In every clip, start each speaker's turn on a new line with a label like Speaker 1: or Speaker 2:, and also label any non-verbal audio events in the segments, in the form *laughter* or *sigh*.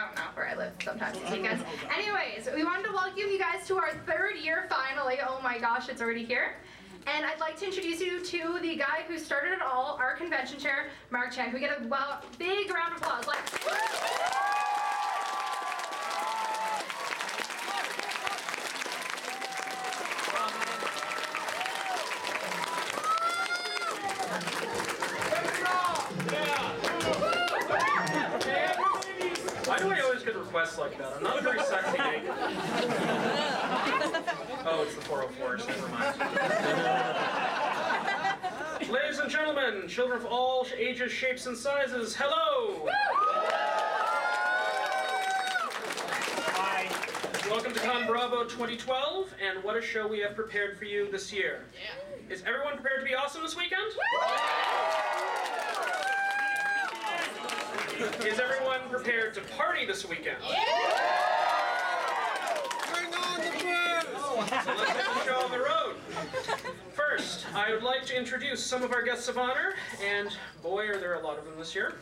Speaker 1: don't know where I live sometimes these weekends. Anyways, we wanted to welcome you guys to our third year finally. Oh my gosh, it's already here. And I'd like to introduce you to the guy who started it all, our convention chair, Mark Chen. Can we get a well, big round of applause? Like,
Speaker 2: children of all ages, shapes, and sizes, hello! Hi. Welcome to ConBravo 2012, and what a show we have prepared for you this year. Is everyone prepared to be awesome this weekend? Is everyone prepared to party this weekend?
Speaker 3: Bring on the booze!
Speaker 2: Oh, so let's get the show on the road. First, I would like to introduce some of our guests of honor, and boy, are there a lot of them this year.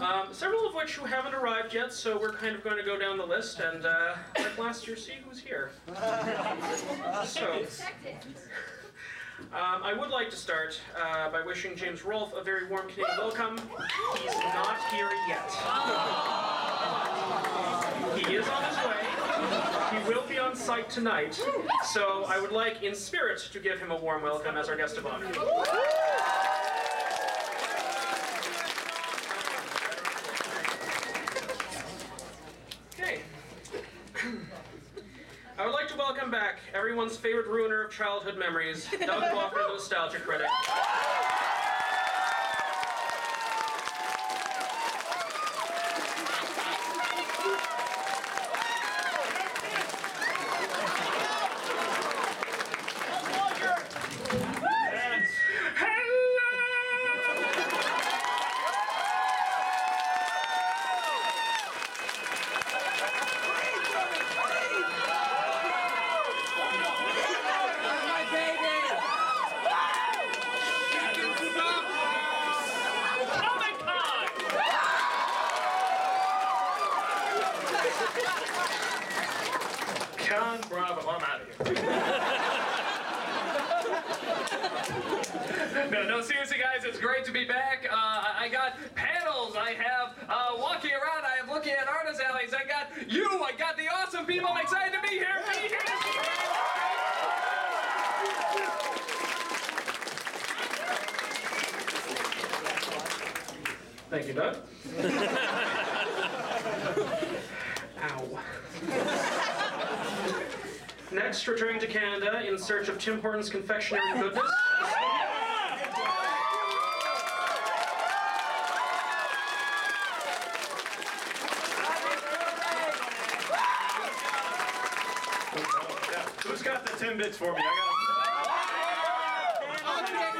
Speaker 2: Um, several of which who haven't arrived yet, so we're kind of going to go down the list and, uh, like last year, see who's here. So, um, I would like to start uh, by wishing James Rolfe a very warm Canadian welcome. He's not here yet. He is on his way. He will be on site tonight. So I would like, in spirit, to give him a warm welcome as our guest of honor. Okay. I would like to welcome back everyone's favorite ruiner of childhood memories, Doug Walker, the nostalgia critic. Ow. Next, returning to Canada in search of Tim Hortons confectionery goodness.
Speaker 4: Who's got the Timbits for me? I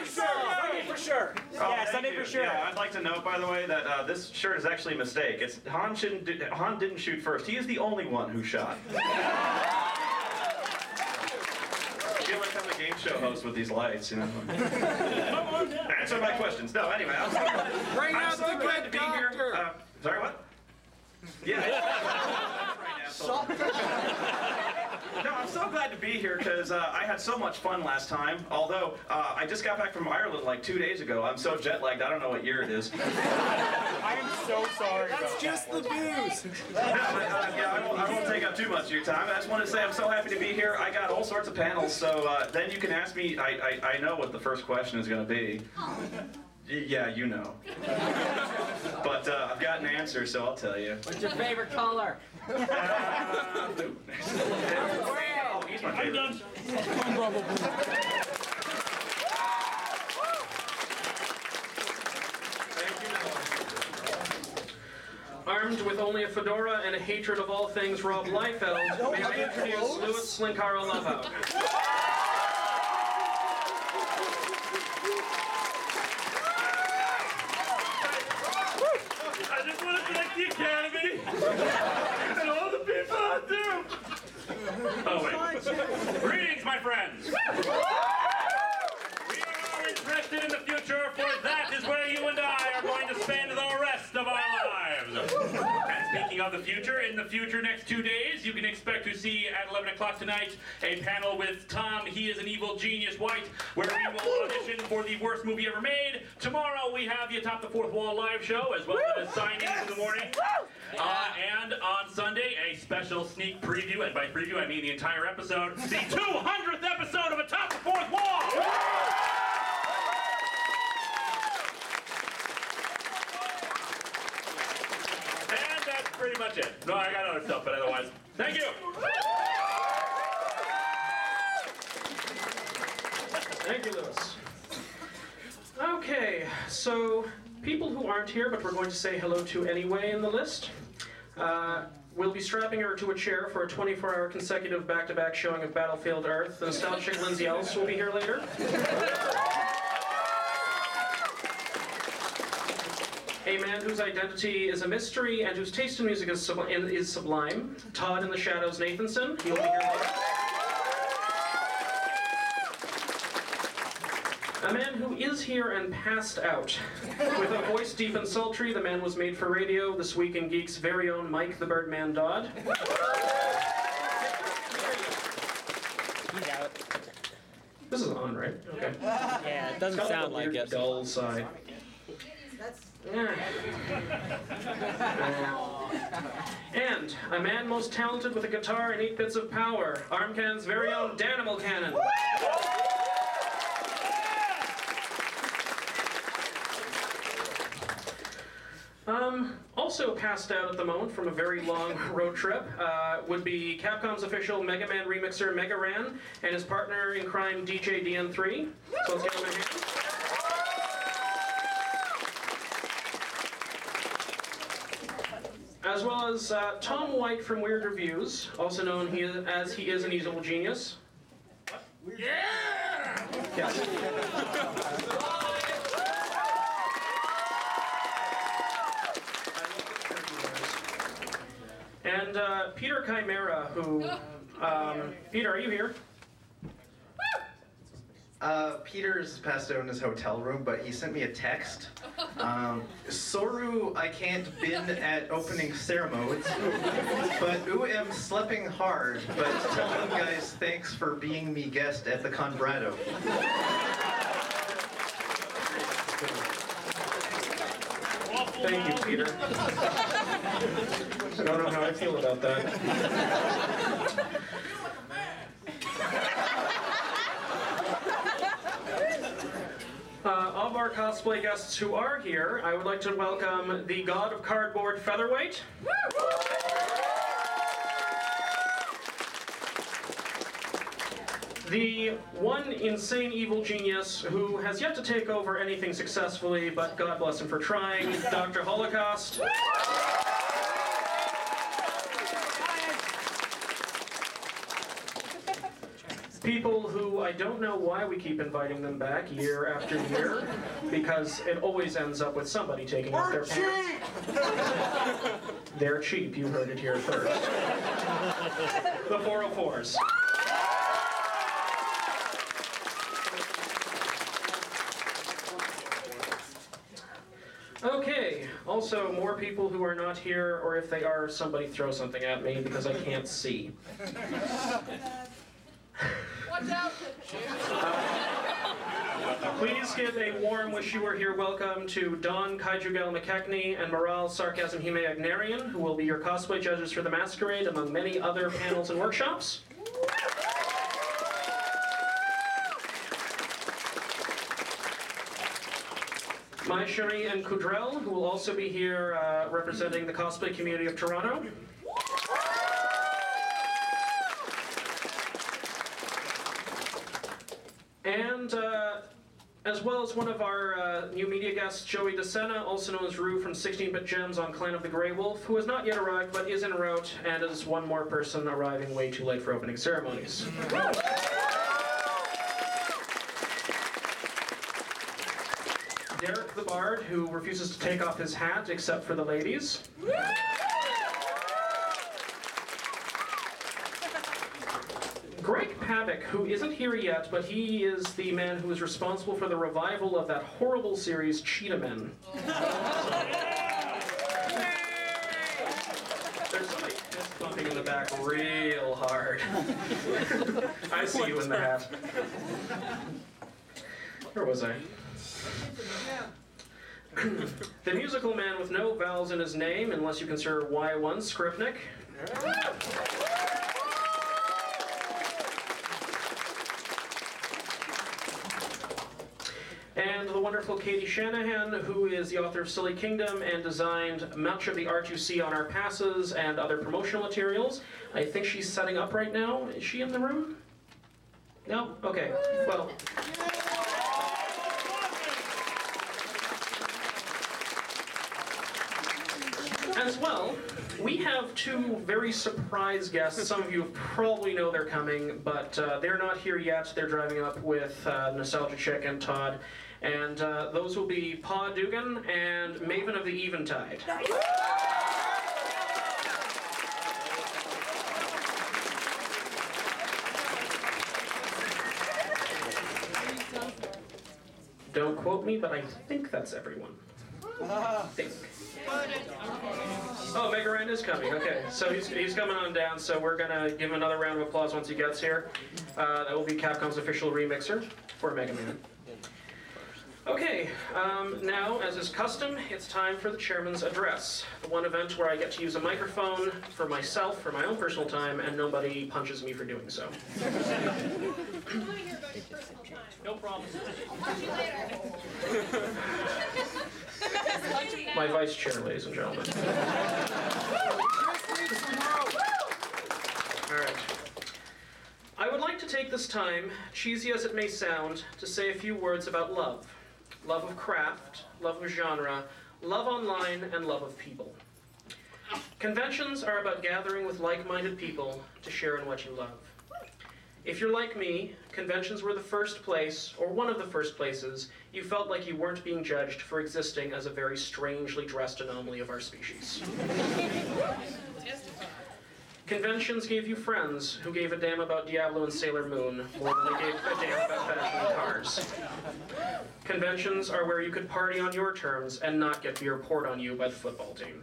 Speaker 3: Sunday for sure.
Speaker 4: got
Speaker 3: Yeah, Sunday for sure.
Speaker 4: Yeah, I'd like to note, by the way, that uh, this shirt is actually a mistake. It's Han shouldn't. Do, Han didn't shoot first. He is the only one who shot. *laughs* I feel like I'm a game show host with these lights, you know. Answer my questions. No, anyway, I'm so,
Speaker 3: Bring
Speaker 4: I'm
Speaker 3: out
Speaker 4: so
Speaker 3: the
Speaker 4: glad
Speaker 3: good
Speaker 4: to be here.
Speaker 3: doctor.
Speaker 4: Uh, sorry, what? Yeah. right now, so- No, I'm so glad to be here because uh, I had so much fun last time. Although uh, I just got back from Ireland like two days ago. I'm so jet lagged. I don't know what year it is. *laughs*
Speaker 3: I am so sorry.
Speaker 5: That's just the booze.
Speaker 4: Yeah, but, uh, yeah, I won't, I won't take up too much of your time. I just want to say I'm so happy to be here. I got all sorts of panels, so uh, then you can ask me. I, I, I know what the first question is going to be. Y- Yeah, you know. But uh, I've got an answer, so I'll tell you.
Speaker 3: What's your favorite color?
Speaker 4: Uh, blue. oh, he's my favorite. Thank you.
Speaker 2: Armed with only a fedora and a hatred of all things Rob Liefeld, may I introduce Lewis Linkara Lovhaug.
Speaker 6: I just want to thank the Academy and all the people out there. Oh wait. Greetings, my
Speaker 7: friends. We are interested in the future, for that is where you and I are going to spend the rest of our lives. And speaking of the future, in the future next two days, you can expect to see at 11 o'clock tonight a panel with Tom, He is an Evil Genius White, where we will audition for the worst movie ever made. Tomorrow we have the Atop the Fourth Wall live show, as well as signings in the morning. Uh, and on Sunday, a special sneak preview, and by preview I mean the entire episode, the 200th episode of Atop the Fourth Wall! And that's pretty much it. No, I got other stuff, but otherwise, thank you!
Speaker 2: Thank you, Lewis. Okay, so people who aren't here, but we're going to say hello to anyway in the list. Uh, we'll be strapping her to a chair for a 24-hour consecutive back-to-back showing of Battlefield Earth. The nostalgic Lindsay Ellis will be here later. A man whose identity is a mystery and whose taste in music is, subli- is sublime. Todd in the Shadows Nathanson. He will be here later. A man who is here and passed out. With a voice deep and sultry, the man was made for radio. This week in Geek's very own Mike the Birdman Dodd. This is on, right? Okay.
Speaker 3: Yeah, it doesn't sound
Speaker 2: a
Speaker 3: like
Speaker 2: weird
Speaker 3: it.
Speaker 2: dull side. And a man most talented with a guitar and eight bits of power. Armcannon's very own Danimal Cannon. Um, also passed out at the moment from a very long *laughs* road trip uh, would be Capcom's official Mega Man remixer Mega Ran and his partner in crime DJ DN3. So let's give him a hand. As well as uh, Tom White from Weird Reviews, also known he as he is an evil genius. Yeah! Yes. And uh, Peter Chimera, who. Um, Peter, are you here?
Speaker 5: Uh, Peter's passed out in his hotel room, but he sent me a text. Um, Soru, I can't bin at opening ceremonies, but ooh am sleeping hard. But tell them guys thanks for being me guest at the Conbrado.
Speaker 2: Thank you, Peter. I don't know how I feel about that. *laughs* Uh, of our cosplay guests who are here, I would like to welcome the God of Cardboard Featherweight. The one insane evil genius who has yet to take over anything successfully, but God bless him for trying, Dr. Holocaust. People who I don't know why we keep inviting them back year after year, because it always ends up with somebody taking off their pants. *laughs* They're cheap, you heard it here first. The 404s. Okay, also more people who are not here, or if they are, somebody throw something at me because I can't see. Please give a warm wish you were here welcome to Don Kaijugal McKechnie and Moral Sarcasm Hime Agnarian, who will be your cosplay judges for the masquerade, among many other panels and workshops. Mai Cherie and Coudrel, who will also be here uh, representing the cosplay community of Toronto. And uh, as well as one of our uh, new media guests, Joey DeSena, also known as Rue from 16-Bit Gems on Clan of the Grey Wolf, who has not yet arrived but is en route and is one more person arriving way too late for opening ceremonies. Derek the Bard, who refuses to take off his hat except for the ladies. Who isn't here yet, but he is the man who is responsible for the revival of that horrible series, Cheetah Men. There's somebody fist bumping in the back real hard. *laughs* I see you in the hat. Where was I? *laughs* the musical man with no vowels in his name, unless you consider Y1 Skripnik. And the wonderful Katie Shanahan, who is the author of Silly Kingdom and designed much of the art you see on our passes and other promotional materials. I think she's setting up right now. Is she in the room? No? Okay. Well. As well, we have two very surprise guests. Some of you probably know they're coming, but uh, they're not here yet. They're driving up with uh, Nostalgia Chick and Todd. And uh, those will be Paw Dugan and Maven of the Eventide. Don't quote me, but I think that's everyone. think. Oh, Mega is coming. Okay, so he's, he's coming on down. So we're gonna give him another round of applause once he gets here. Uh, that will be Capcom's official remixer for Mega Man. Okay, um, now, as is custom, it's time for the chairman's address. The one event where I get to use a microphone for myself, for my own personal time, and nobody punches me for doing so. No problem. My vice chair, ladies and gentlemen. All right. I would like to take this time, cheesy as it may sound, to say a few words about love. Love of craft, love of genre, love online, and love of people. Conventions are about gathering with like-minded people to share in what you love. If you're like me, conventions were the first place, or one of the first places, you felt like you weren't being judged for existing as a very strangely dressed anomaly of our species. Conventions gave you friends who gave a damn about Diablo and Sailor Moon more than they gave a damn about fashion and cars. Conventions are where you could party on your terms and not get beer poured on you by the football team.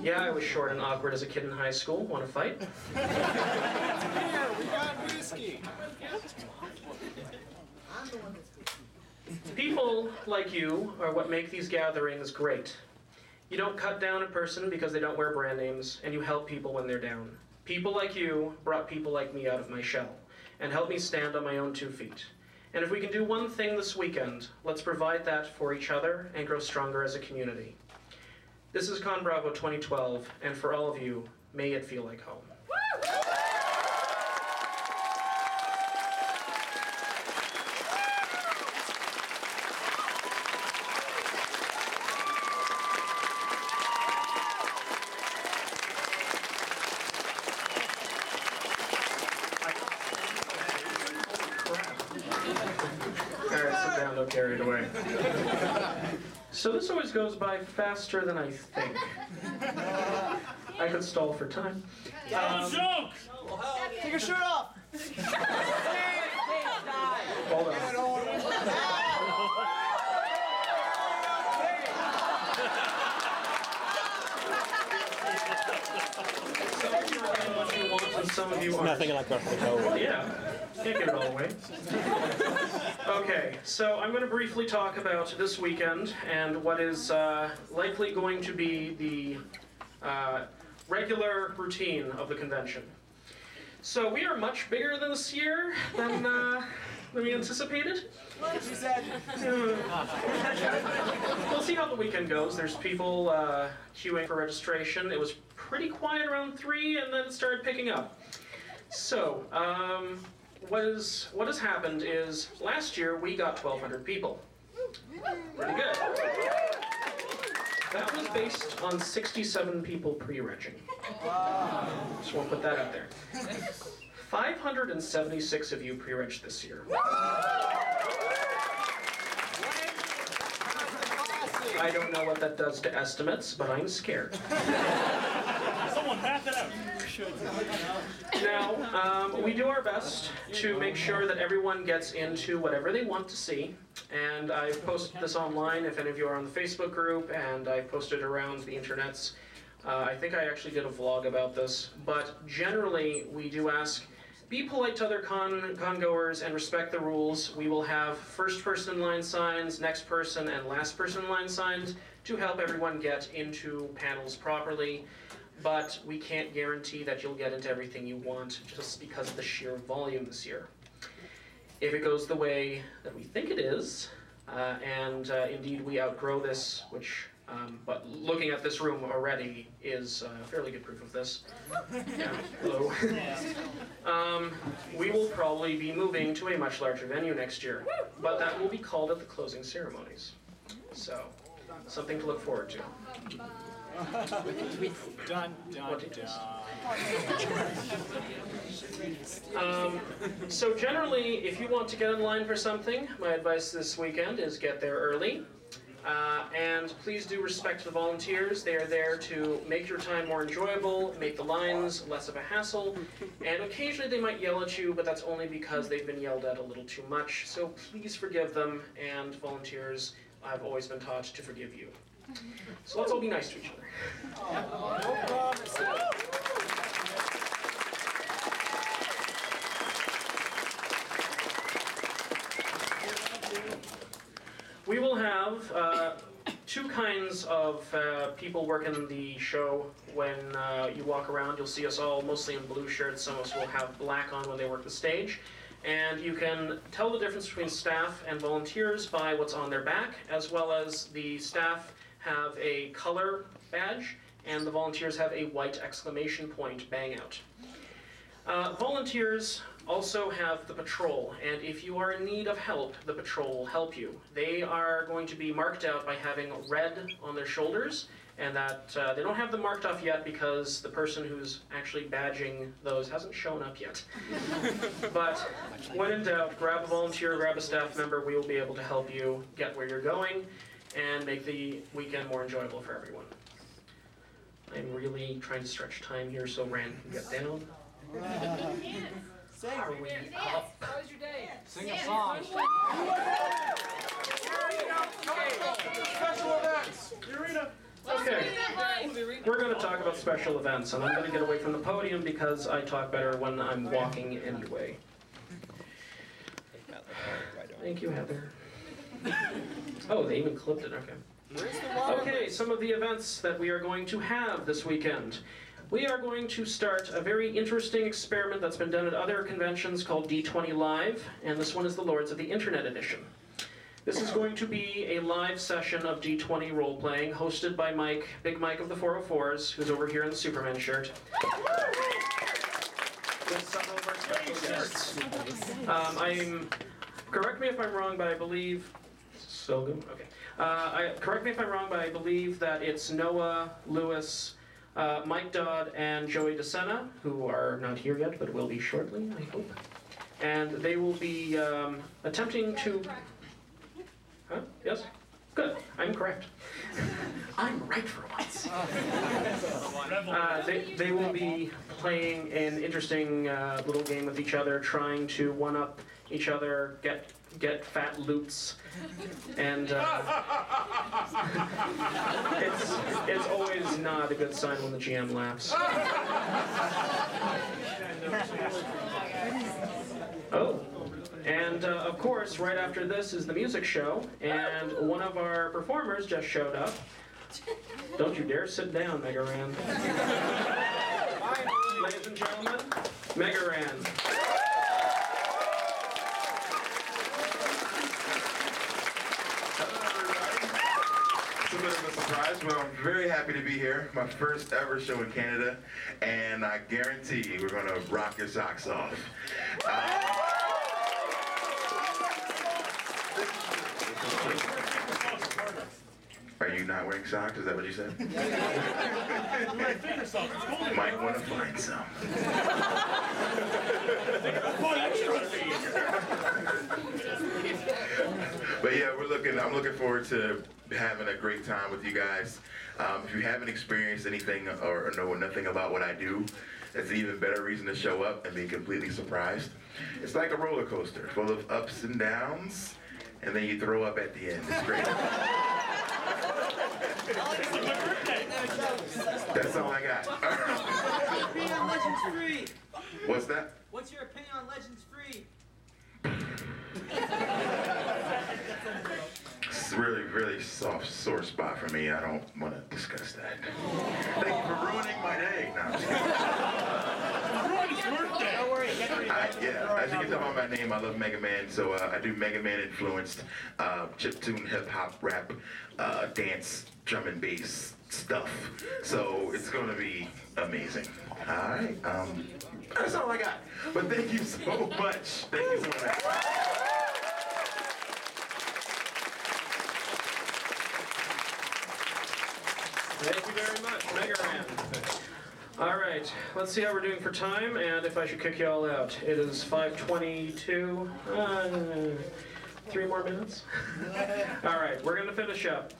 Speaker 2: Yeah, I was short and awkward as a kid in high school. Want to fight? People like you are what make these gatherings great. You don't cut down a person because they don't wear brand names, and you help people when they're down. People like you brought people like me out of my shell and helped me stand on my own two feet. And if we can do one thing this weekend, let's provide that for each other and grow stronger as a community. This is ConBravo 2012, and for all of you, may it feel like home. Alright, sit down, don't carry it away. *laughs* So this always goes by faster than I think. I could stall for time. Um,
Speaker 7: Jokes!
Speaker 8: Take your shirt off.
Speaker 2: hold on. *laughs* Some of you are getting what you want, and some of you aren't.
Speaker 3: Nothing like a hotel.
Speaker 2: Yeah, can't get it all away. Okay, so I'm going to briefly talk about this weekend and what is uh, likely going to be the uh, regular routine of the convention. So we are much bigger this year than, uh, than we anticipated.
Speaker 8: You said. *laughs*
Speaker 2: We'll see how the weekend goes. There's people uh, queuing for registration. It was pretty quiet around three, and then it started picking up. So, um, what is what has happened is last year we got 1,200 people. Pretty good. That was based on 67 people pre-regging. Just want to put that out there. 576 of you pre-reg this year. I don't know what that does to estimates, but I'm scared.
Speaker 7: Someone pass it out.
Speaker 2: Now, um, we do our best to make sure that everyone gets into whatever they want to see. And I've posted this online if any of you are on the Facebook group, and I've posted around the internets. Uh, I think I actually did a vlog about this. But generally, we do ask be polite to other con, con goers and respect the rules. We will have first person line signs, next person, and last person line signs to help everyone get into panels properly but we can't guarantee that you'll get into everything you want just because of the sheer volume this year. If it goes the way that we think it is, uh, and uh, indeed we outgrow this, which, um, but looking at this room already is uh, fairly good proof of this. Yeah, *laughs* hello. *laughs* um, we will probably be moving to a much larger venue next year, but that will be called at the closing ceremonies. So, something to look forward to.
Speaker 8: Dun, dun, dun.
Speaker 2: Um, so generally, if you want to get in line for something, my advice this weekend is get there early. Uh, and please do respect the volunteers. They are there to make your time more enjoyable, make the lines less of a hassle, and occasionally they might yell at you, but that's only because they've been yelled at a little too much. So please forgive them, and volunteers, I've always been taught to forgive you. So let's all be nice to each other.
Speaker 8: No promises.
Speaker 2: We will have uh, two kinds of uh, people working the show. When uh, you walk around, you'll see us all mostly in blue shirts. Some of us will have black on when they work the stage. And you can tell the difference between staff and volunteers by what's on their back, as well as the staff have a color badge, and the volunteers have a white exclamation point bang out. Uh, volunteers also have the patrol, and if you are in need of help, the patrol will help you. They are going to be marked out by having red on their shoulders, and that uh, they don't have them marked off yet because the person who's actually badging those hasn't shown up yet. *laughs* but when in doubt, grab a volunteer, grab a staff member. We will be able to help you get where you're going and make the weekend more enjoyable for everyone. I'm really trying to stretch time here so Ran can get down.
Speaker 8: Sing.
Speaker 2: Are we up?
Speaker 8: Sing a song. Special events.
Speaker 2: Okay. We're going to talk about special events, and I'm going to get away from the podium because I talk better when I'm walking anyway. Thank you, Heather. Oh, they even clipped it, okay. Okay, some of the events that we are going to have this weekend. We are going to start a very interesting experiment that's been done at other conventions called D20 Live, and this one is the Lords of the Internet edition. This is going to be a live session of D20 role playing hosted by Mike, Big Mike of the 404s, who's over here in the Superman shirt. With some of our special guests. Um, I'm, correct me if I'm wrong, but I believe, so good, okay. Uh, I, correct me if I'm wrong, but I believe that it's Noah, Lewis, uh, Mike Dodd, and Joey DeSena, who are not here yet, but will be shortly, I hope. And they will be um, attempting to. Huh? Yes? Good. I'm correct. I'm right for once. *laughs* Uh, they, they will be playing an interesting uh, little game with each other, trying to one up each other, get get fat loots, and uh, it's it's always not a good sign when the GM laughs. Oh. And uh, of course, right after this is the music show, and one of our performers just showed up. Don't you dare sit down, Mega Ran. Ladies and gentlemen, Mega Ran.
Speaker 9: It's a bit of a surprise, but I'm very happy to be here. My first ever show in Canada, and I guarantee we're gonna rock your socks off. Uh, Are you not wearing socks? Is that what you said? Might want to find some. But yeah, we're looking. I'm looking forward to having a great time with you guys. Um, if you haven't experienced anything or, or know nothing about what I do, it's an even better reason to show up and be completely surprised. It's like a roller coaster, full of ups and downs, and then you throw up at the end. It's great. That's all I got.
Speaker 8: What's your opinion on Legends 3?
Speaker 9: What's that?
Speaker 8: What's your opinion on Legends 3? *laughs*
Speaker 9: It's a really, really soft, sore spot for me. I don't want to discuss that. Thank you for ruining my day. No, I'm just kidding.
Speaker 3: Don't worry, get ready.
Speaker 9: I, yeah, as you can tell by my name, I love Mega Man, so uh, I do Mega Man influenced uh, chiptune, hip hop, rap, uh, dance, drum and bass stuff. So it's going to be amazing. All right, um, that's all I got. But thank you so *laughs* much. Thank you so much.
Speaker 2: Thank you very much, Mega. All right, let's see how we're doing for time, and if I should kick you all out. It is 5:22. Uh, three more minutes. *laughs* all right, we're gonna finish up.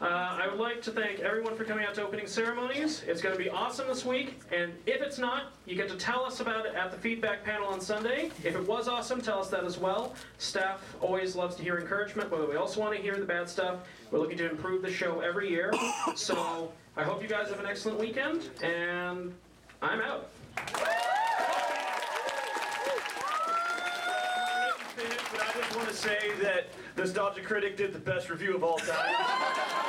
Speaker 2: Uh, I would like to thank everyone for coming out to opening ceremonies. It's going to be awesome this week, and if it's not, you get to tell us about it at the feedback panel on Sunday. If it was awesome, tell us that as well. Staff always loves to hear encouragement, but we also want to hear the bad stuff. We're looking to improve the show every year, *coughs* so I hope you guys have an excellent weekend, and I'm out.
Speaker 4: I just want to say that Nostalgia Critic did the best review of all time. *laughs*